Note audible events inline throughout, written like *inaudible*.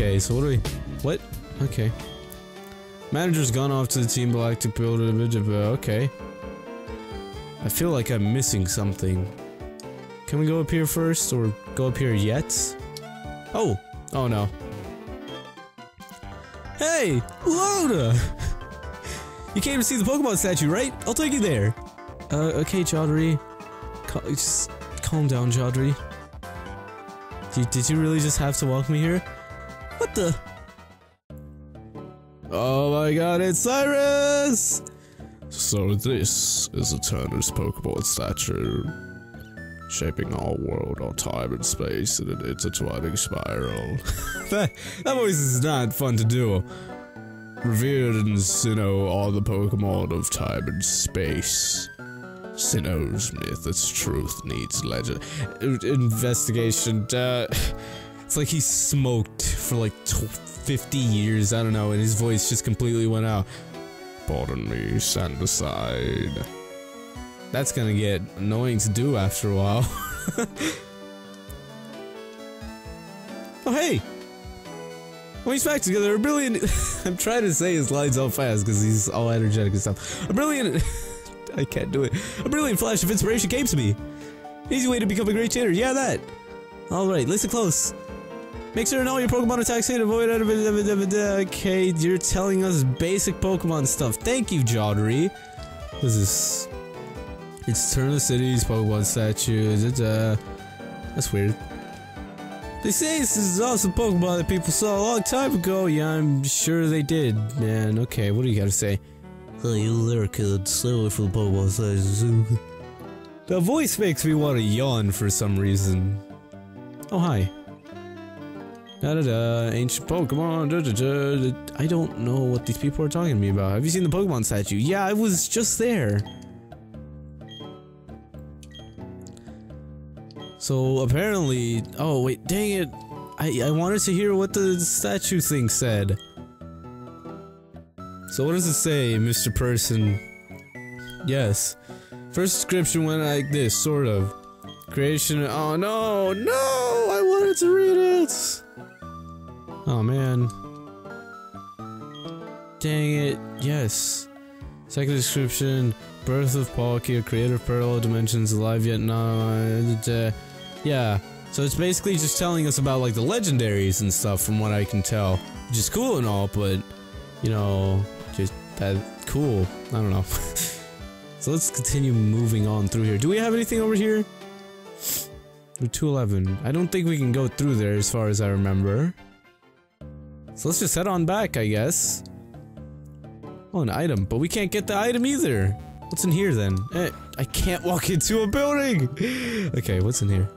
Okay, so what do we... What? Okay. Manager's gone off to the team black to build a bit. Okay. I feel like I'm missing something. Can we go up here first, or go up here yet? Oh! Oh no. Hey! Loda! *laughs* you came to see the Pokemon statue, right? I'll take you there! Uh, okay, Chaudhry. Cal just calm down, Chaudhry. Did you really just have to walk me here? What the? Oh my god, it's Cyrus! So this is Eterna's Pokemon statue, shaping our world, our time and space in an intertwining spiral. *laughs* that, that voice is not fun to do. Revered in Sinnoh are the Pokemon of time and space. Sinnoh's myth, its truth needs legend. Investigation, uh, *laughs* it's like he smoked for like 50 years, I don't know, and his voice just completely went out. Pardon me, stand aside. That's gonna get annoying to do after a while. *laughs* oh hey! When he's back together, a brilliant- *laughs* I'm trying to say his lines all fast because he's all energetic and stuff. A brilliant- *laughs* I can't do it. A brilliant flash of inspiration came to me. Easy way to become a great trainer, yeah that! Alright, listen close. Make sure to know your Pokemon attacks hit, avoid Okay, you're telling us basic Pokemon stuff. Thank you, Chaudhry. What is this? It's Eterna City's Pokemon statue. Uh, that's weird. They say this is awesome Pokemon that people saw a long time ago. Yeah, I'm sure they did, man. Okay, what do you gotta say? Hey, you. Stay away from the Pokemon statue. The voice makes me want to yawn for some reason. Oh, hi. Da da da, ancient Pokemon, da da da. I don't know what these people are talking to me about. Have you seen the Pokemon statue? Yeah, I was just there. So apparently, oh wait, dang it. I, I wanted to hear what the statue thing said. So what does it say, Mr. Person? Yes. First description went like this, sort of. Creation, oh no, no, I wanted to read! Oh man. Dang it, yes. Second description, birth of Palkia, creator of parallel dimensions, alive yet not, uh, yeah. So it's basically just telling us about like the legendaries and stuff from what I can tell. Which is cool and all, but, you know, just that cool. I don't know. *laughs* so let's continue moving on through here. Do we have anything over here? 211. I don't think we can go through there as far as I remember. So let's just head on back, I guess. Oh, an item. But we can't get the item either. What's in here then? Eh, I can't walk into a building! *laughs* okay, what's in here?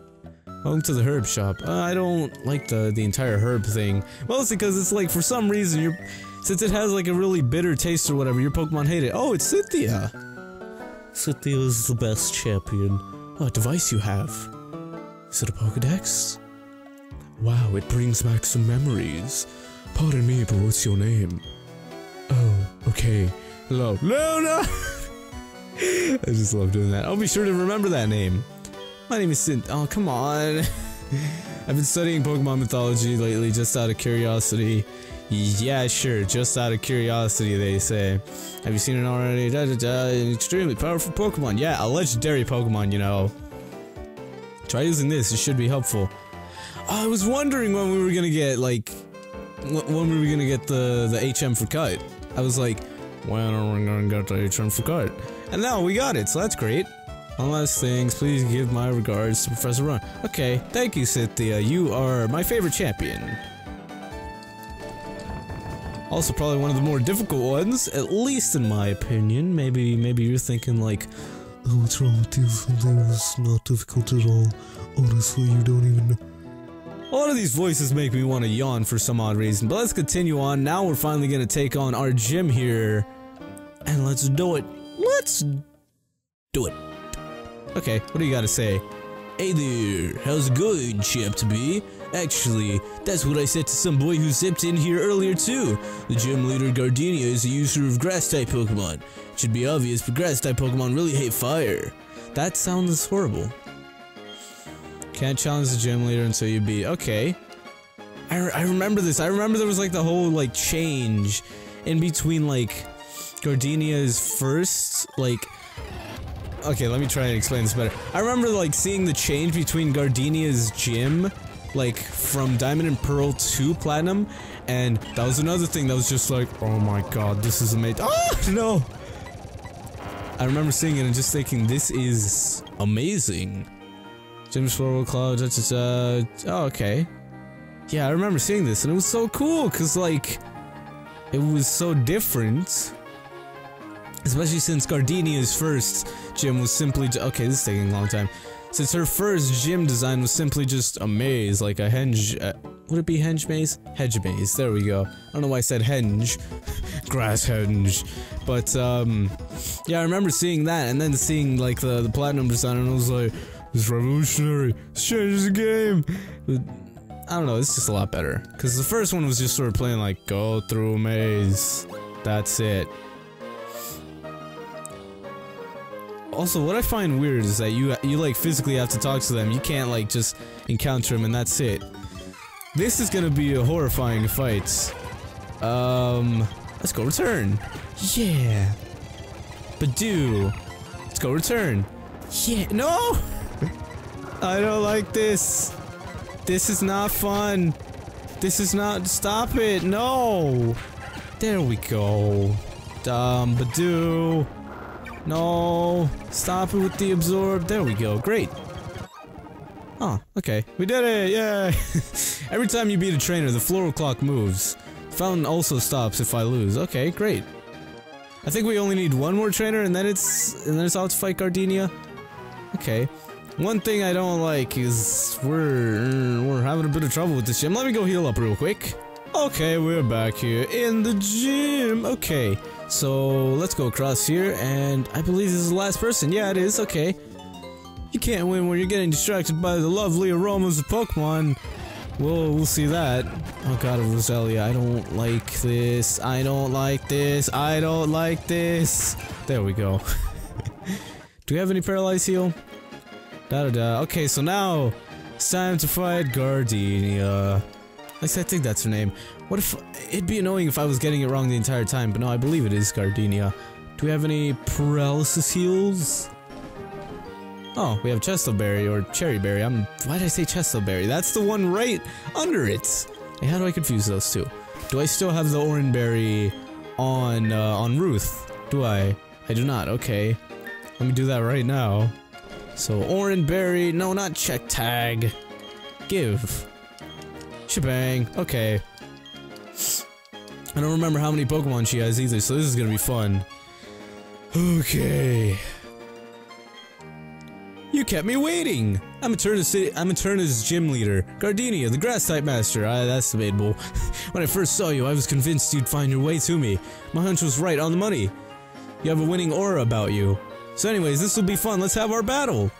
Welcome to the herb shop. Uh, I don't like the, the entire herb thing. Mostly because it's like, for some reason, you're- since it has like a really bitter taste or whatever, your Pokemon hate it. Oh, it's Cynthia! Cynthia is the best champion. What device you have? Is it a Pokedex? Wow, it brings back some memories. Pardon me, but what's your name? Oh, okay. Hello. Luna! *laughs* I just love doing that. I'll be sure to remember that name. My name is Synth. Oh, come on. *laughs* I've been studying Pokemon mythology lately just out of curiosity. Yeah, sure, just out of curiosity, they say. Have you seen it already? Da, da, da, an extremely powerful Pokemon. Yeah, a legendary Pokemon, you know. Try using this, it should be helpful. I was wondering when we were gonna get, like, wh- when were we gonna get the, the HM for cut. I was like, when are we gonna get the HM for cut? And now we got it, so that's great. One last things, please give my regards to Professor Rowan. Okay, thank you, Cynthia. You are my favorite champion. Also, probably one of the more difficult ones, at least in my opinion. Maybe, maybe you're thinking like, Oh, what's wrong with you? Something that's not difficult at all. Honestly, you don't even know. A lot of these voices make me want to yawn for some odd reason, but let's continue on. Now we're finally going to take on our gym here. And let's do it. Let's do it. Okay, what do you got to say? Hey there, how's it going, champ to be? Actually, that's what I said to some boy who zipped in here earlier too. The gym leader Gardenia is a user of grass-type Pokemon. It should be obvious, but grass-type Pokemon really hate fire. That sounds horrible. Can't challenge the gym leader until you beat. Okay. I, re- I remember this. I remember there was like the whole like change in between like Gardenia's first like. Okay, let me try and explain this better. I remember like seeing the change between Gardenia's gym, like from Diamond and Pearl to Platinum, and that was another thing that was just like, oh my god, this is amazing. Oh no! I remember seeing it and just thinking, this is amazing. Gym's Floral Cloud, da, da, da. Oh, okay. Yeah, I remember seeing this and it was so cool because, like, it was so different. Especially since Gardenia's first gym was simply. Okay, this is taking a long time. Since her first gym design was simply just a maze, like a henge. Uh, would it be henge maze? Hedge maze. There we go. I don't know why I said henge. *laughs* Grass henge. But, um. Yeah, I remember seeing that and then seeing, like, the, the platinum design and I was like, is revolutionary. This changes the game. But, I don't know, it's just a lot better. Because the first one was just sort of playing like, go through a maze. That's it. Also, what I find weird is that you you like physically have to talk to them. You can't like just encounter them and that's it. This is gonna be a horrifying fight. Um, let's go return. Yeah. Budew. Let's go return. Yeah. No. I don't like this. This is not fun. This is not. Stop it. No. There we go. Dumb Budew. No. Stop it with the absorb. There we go. Great. Oh, okay. We did it. Yay. *laughs* Every time you beat a trainer, the floral clock moves. Fountain also stops if I lose. Okay, great. I think we only need one more trainer and then it's and then it's out to fight Gardenia. Okay. One thing I don't like is we're uh, we're having a bit of trouble with this gym. Let me go heal up real quick. Okay, we're back here in the gym. Okay, so let's go across here, and I believe this is the last person. Yeah, it is. Okay. You can't win when you're getting distracted by the lovely aromas of Pokemon. Well, we'll see that. Oh god, Roselia, I don't like this. I don't like this. I don't like this. There we go. *laughs* Do we have any paralyzed heal? Da da da. Okay, so now it's time to fight Gardenia. I think that's her name. What if it'd be annoying if I was getting it wrong the entire time, but no, I believe it is Gardenia. Do we have any paralysis heals? Oh, we have Chesto Berry or Cheri Berry. I'm why did I say Chesto Berry? That's the one right under it. Hey, how do I confuse those two? Do I still have the Oran Berry on uh, on Ruth? Do I? I do not. Okay. Let me do that right now. So Oran Berry, no, not check tag. Give. Shebang. Okay. I don't remember how many Pokemon she has either, so this is gonna be fun. Okay. You kept me waiting! I'm Eterna's city I'm Eterna's gym leader. Gardenia, the grass type master. Ah, that's debatable. *laughs* when I first saw you, I was convinced you'd find your way to me. My hunch was right on the money. You have a winning aura about you. So anyways, this will be fun. Let's have our battle.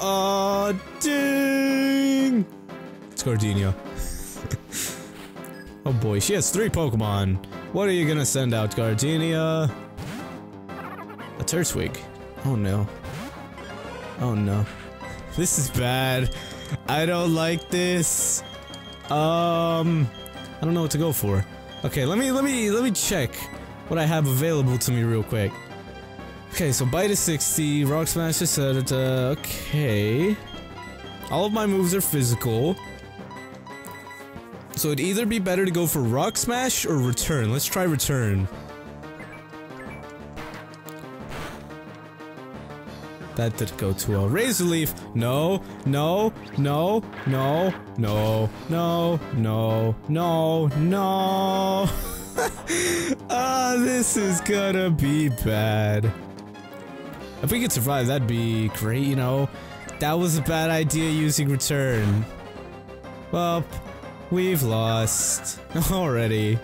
Aw, ding! It's Gardenia. *laughs* oh boy, she has three Pokemon. What are you gonna send out, Gardenia? A Turtwig. Oh no. Oh no. This is bad. I don't like this. Um I don't know what to go for. Okay, let me let me let me check what I have available to me real quick. Okay, so bite is 60, rock smash is da, da, da, okay. All of my moves are physical. So it'd either be better to go for rock smash or return. Let's try return. That did go too well. Razor Leaf. No, no, no, no, no, no, no, no, no. *laughs* Ah, this is gonna be bad. If we could survive, that'd be great, you know? That was a bad idea using return. Well, we've lost. *laughs* Already.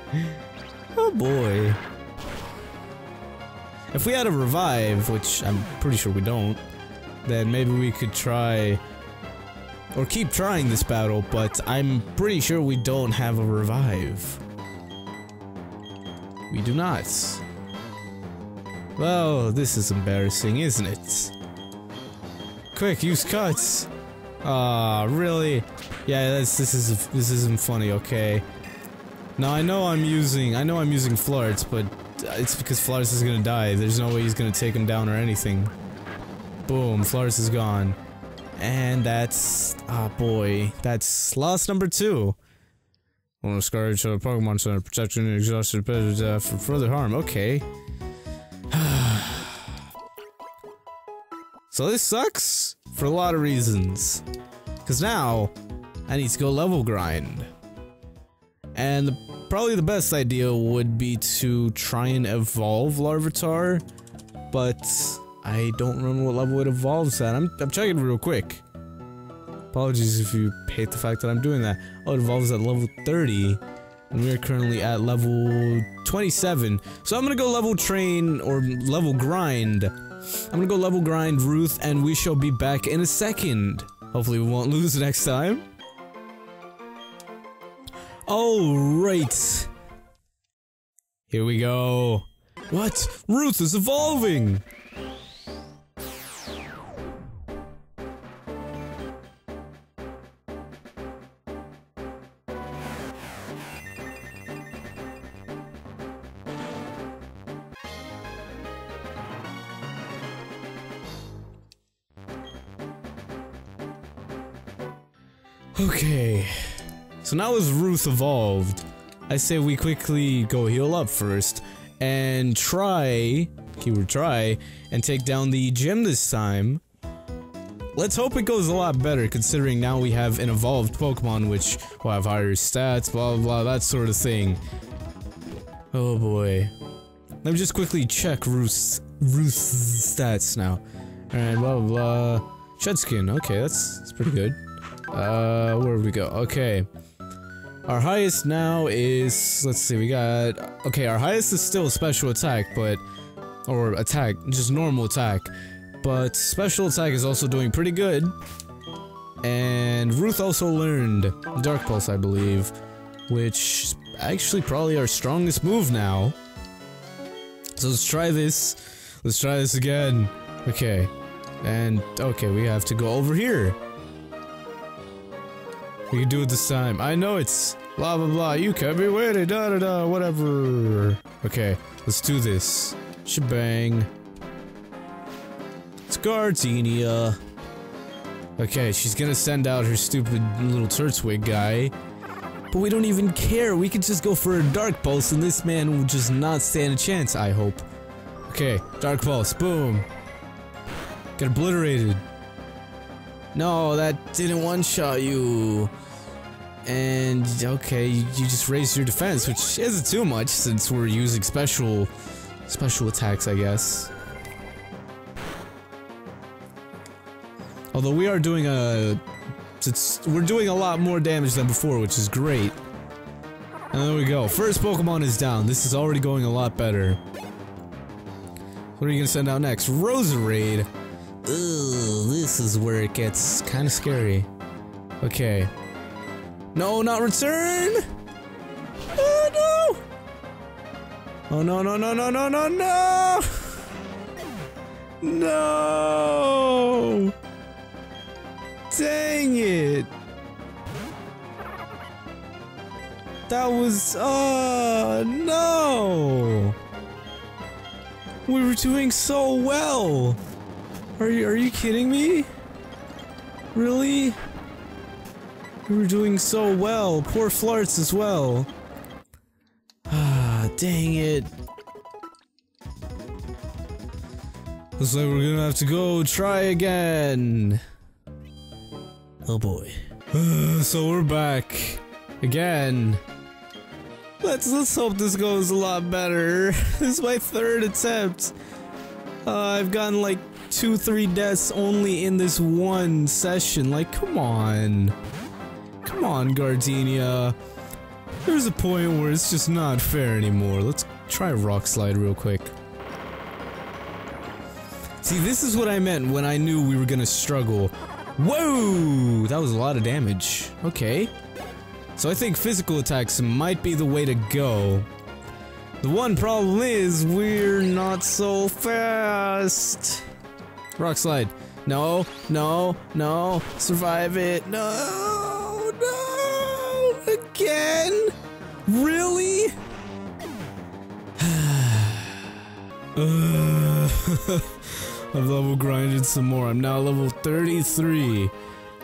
Oh boy. If we had a revive, which I'm pretty sure we don't, then maybe we could try or keep trying this battle, but I'm pretty sure we don't have a revive. We do not. Well, this is embarrassing, isn't it? Quick, use cuts! Ah, really? Yeah, this this is this isn't funny. Okay. Now I know I'm using I know I'm using Flarts, but it's because Flarts is gonna die. There's no way he's gonna take him down or anything. Boom, Flarts is gone. And that's ah boy, that's loss number two. Want to scar each other Pokemon Center, protecting an exhausted uh, from further harm. Okay. So this sucks for a lot of reasons. Cause now I need to go level grind. And the, probably the best idea would be to try and evolve Larvitar, but I don't remember what level it evolves at. I'm, I'm checking real quick. Apologies if you hate the fact that I'm doing that. Oh, it evolves at level 30, and we are currently at level 27. So I'm gonna go level train, or level grind. I'm gonna go level grind Ruth, and we shall be back in a second. Hopefully we won't *laughs* lose next time. Alright. Here we go. What? Ruth is evolving! Okay. So now as Ruth evolved, I say we quickly go heal up first and try, keyword try, and take down the gym this time. Let's hope it goes a lot better considering now we have an evolved Pokemon which will have higher stats, blah blah that sort of thing. Oh boy. Let me just quickly check Ruth's, Ruth's stats now. Alright, blah blah blah. Shed skin, okay, that's, that's pretty good. Uh, where we go? Okay. Our highest now is, let's see, we got, okay, our highest is still special attack, but, or attack, just normal attack, but special attack is also doing pretty good. And Ruth also learned Dark Pulse, I believe, which is actually probably our strongest move now. So let's try this. Let's try this again. Okay. And, okay, we have to go over here. We can do it this time. I know it's blah blah blah. You can be waiting. Da da da. Whatever. Okay, let's do this. Shebang. It's Gardenia. Okay, she's gonna send out her stupid little Turtwig guy. But we don't even care. We could just go for a Dark Pulse and this man will just not stand a chance, I hope. Okay, Dark Pulse. Boom. Get obliterated. No, that didn't one-shot you. And, okay, you, just raised your defense, which isn't too much since we're using special, special attacks, I guess. Although we are doing a, we're doing a lot more damage than before, which is great. And there we go. First Pokemon is down. This is already going a lot better. What are you gonna send out next? Roserade. Ugh, this is where it gets kind of scary. Okay. No, not return! Oh no! Oh no, no, no, no, no, no, no! No! Dang it! That was, uh, no! We were doing so well! Are you, are you kidding me? Really? We were doing so well. Poor Flarts as well. Ah, dang it. Looks like we're gonna have to go try again. Oh boy. *sighs* so we're back. Again. Let's let's hope this goes a lot better. *laughs* this is my third attempt. Uh, I've gotten like two, three deaths only in this one session. Like, come on. Come on, Gardenia. There's a point where it's just not fair anymore. Let's try Rock Slide real quick. See, this is what I meant when I knew we were gonna struggle. Whoa! That was a lot of damage. Okay. So I think physical attacks might be the way to go. The one problem is, we're not so fast. Rock Slide. No, no, no. Survive it. No, no. Again? Really? *sighs* I've level grinded some more. I'm now level 33.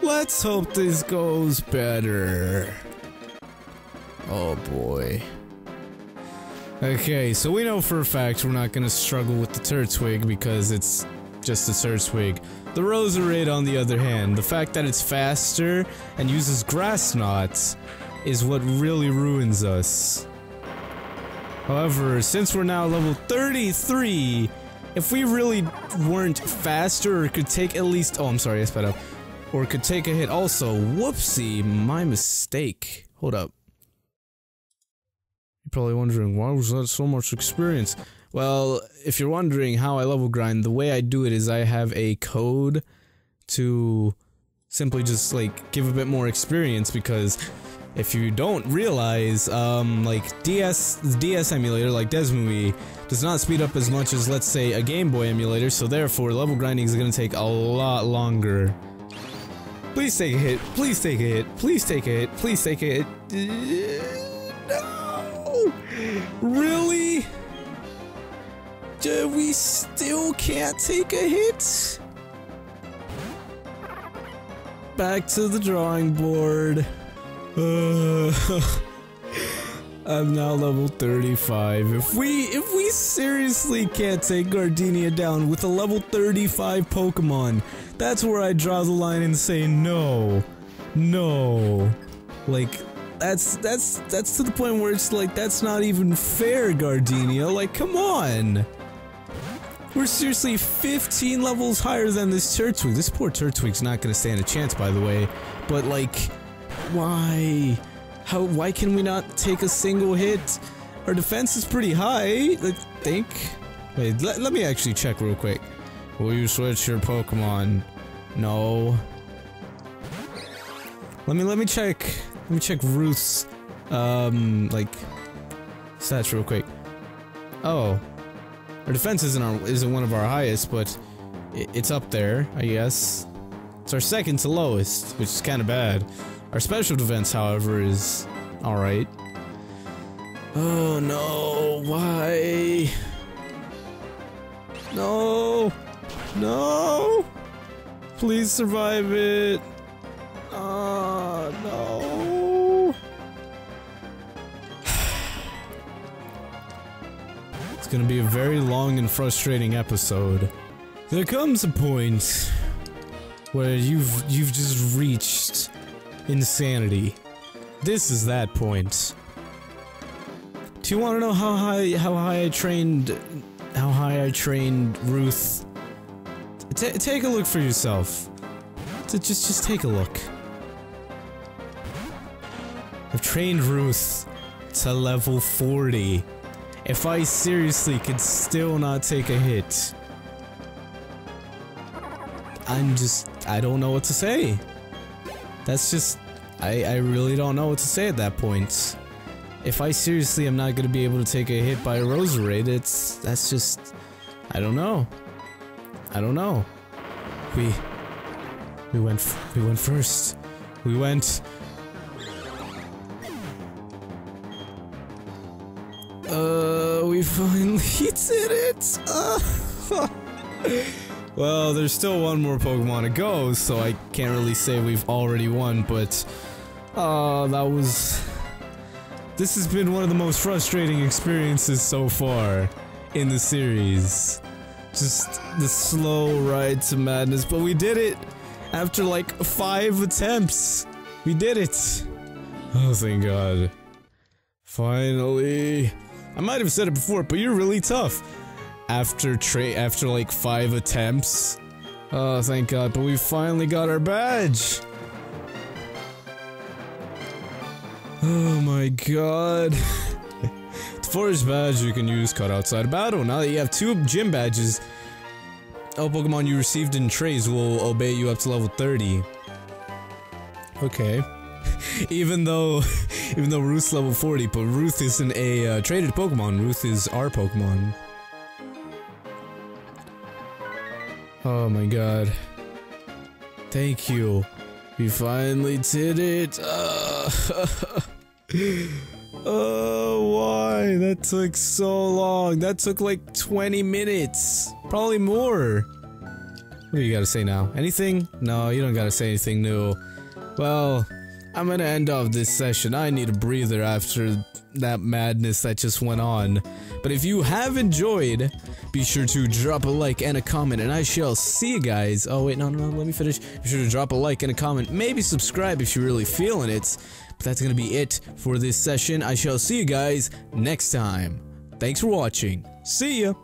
Let's hope this goes better. Oh boy. Okay, so we know for a fact we're not gonna struggle with the Turtwig because it's just a Turtwig. The Roserade, on the other hand, the fact that it's faster and uses grass knots is what really ruins us. However, since we're now level 33, if we really weren't faster or could take at least- oh, I'm sorry, I sped up. Or could take a hit also, whoopsie, my mistake. Hold up. You're probably wondering, why was that so much experience? Well, if you're wondering how I level grind, the way I do it is I have a code to simply just like give a bit more experience because if you don't realize, um, like DS, DS emulator, like DeSmuME, does not speed up as much as let's say a Game Boy emulator, so therefore level grinding is gonna take a lot longer. Please take a hit, please take a hit, please take a hit, please take a hit. No! Really? Do we still can't take a hit? Back to the drawing board. Uh, *laughs* I'm now level 35. If we if we seriously can't take Gardenia down with a level 35 Pokemon, that's where I draw the line and say no. No. Like that's that's that's to the point where it's like that's not even fair, Gardenia. Like come on. We're seriously 15 levels higher than this Turtwig. This poor Turtwig's not gonna stand a chance, by the way. But like, why? How? Why can we not take a single hit? Our defense is pretty high. I think. Wait, let, let me actually check real quick. Will you switch your Pokemon? No. Let me let me check. Let me check Ruth's um like stats real quick. Oh, our defense isn't our isn't one of our highest, but it, it's up there, I guess. It's our second to lowest, which is kind of bad. Our special defense, however, is all right. Oh no! Why? No! No! Please survive it! Ah, no! It's gonna be a very long and frustrating episode. There comes a point where you've you've just reached insanity. This is that point. Do you want to know how high how high I trained how high I trained Ruth? T take a look for yourself. T just just take a look. I've trained Ruth to level 40. If I seriously could still not take a hit, I'm just, I don't know what to say. That's just, I, I really don't know what to say at that point. If I seriously am not going to be able to take a hit by a Roserade, it's, that's just, I don't know. I don't know. We, we went, we went first. We went, we finally *laughs* did it! *laughs* Well, there's still one more Pokemon to go, so I can't really say we've already won, but... Uh, that was... This has been one of the most frustrating experiences so far in the series. Just the slow ride to madness, but we did it! After like five attempts! We did it! Oh, thank god. Finally. I might have said it before, but you're really tough. After tra- after like five attempts. Oh, thank God! But we finally got our badge. Oh my God! *laughs* the forest badge, you can use cut outside battle. Now that you have two gym badges, all Pokemon you received in trays will obey you up to level 30. Okay. *laughs* even though *laughs* even though Ruth's level 40, but Ruth isn't a uh, traded Pokemon. Ruth is our Pokemon. Oh my god. Thank you. We finally did it. Uh, *laughs* oh, why? That took so long. That took like 20 minutes. Probably more. What do you gotta say now? Anything? No, you don't gotta say anything new. Well, I'm gonna end off this session. I need a breather after that madness that just went on. But if you have enjoyed, be sure to drop a like and a comment, and I shall see you guys. Oh, wait, no, no, no, let me finish. Be sure to drop a like and a comment. Maybe subscribe if you're really feeling it. But that's gonna be it for this session. I shall see you guys next time. Thanks for watching. See ya!